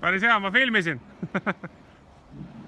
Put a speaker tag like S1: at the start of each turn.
S1: päris hea, ma filmisin.